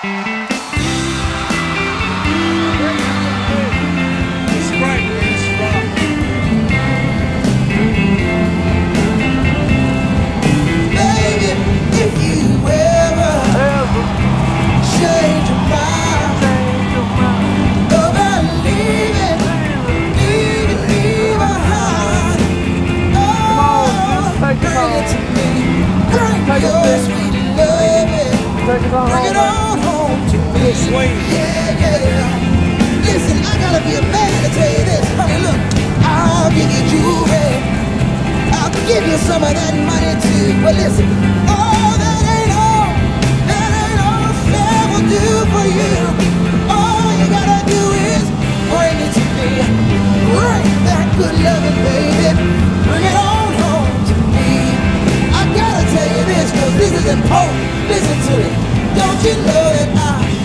It's right, it's right. Baby, if you ever change your mind about leaving, leaving me behind, oh, bring it to me. Bring your sweet loving. Bring it on to. Swing. Yeah, yeah. Listen, I gotta be a man to tell you this. Honey, look, I'll give you jewelry. I'll give you some of that money too. But listen, oh, that ain't all. That ain't all Sam will do for you. All you gotta do is bring it to me. Bring that good loving, baby. Bring it on home to me. I gotta tell you this, cause this is important. Listen to it. Don't you know that I